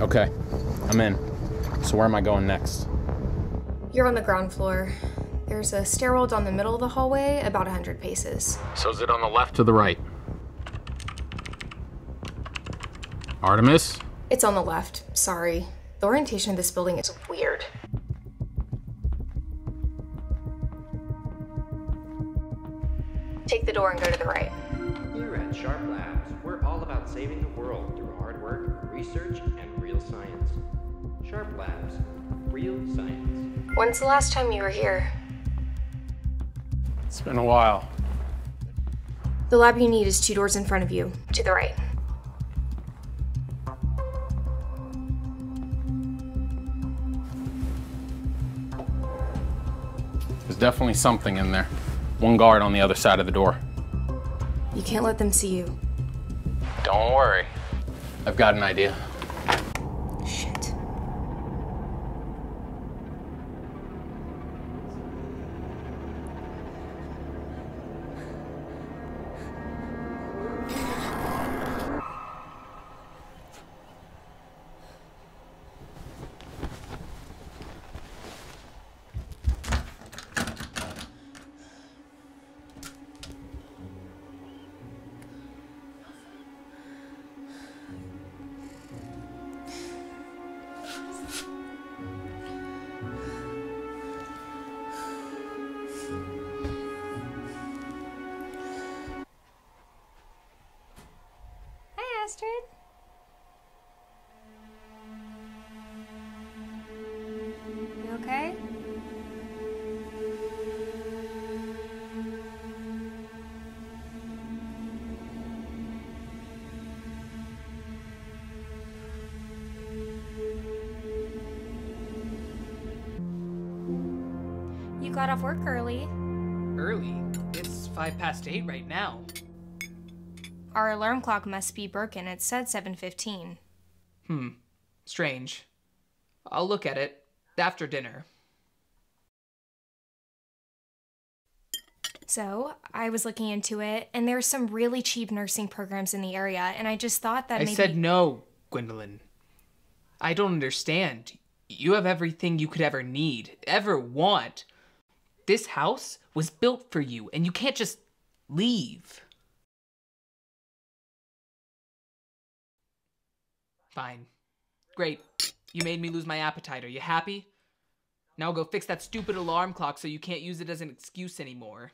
Okay, I'm in. So where am I going next? You're on the ground floor. There's a stairwell down the middle of the hallway, about 100 paces. So is it on the left or the right? Artemis? It's on the left. Sorry. The orientation of this building is weird. Take the door and go to the right. Here at Sharp Labs, we're all about saving the world through hard work, research, and real science. Sharp Labs, real science. When's the last time you were here? It's been a while. The lab you need is two doors in front of you, to the right. There's definitely something in there. One guard on the other side of the door. You can't let them see you. Don't worry. I've got an idea. Astrid. You okay? You got off work early. Early? It's five past eight right now. Our alarm clock must be broken. It said 7:15. Hmm. Strange. I'll look at it after dinner. So, I was looking into it and there's some really cheap nursing programs in the area and I just thought that I maybe said no, Gwendolyn. I don't understand. You have everything you could ever need, ever want. This house was built for you, and you can't just leave. Fine. Great. You made me lose my appetite. Are you happy? Now go fix that stupid alarm clock so you can't use it as an excuse anymore.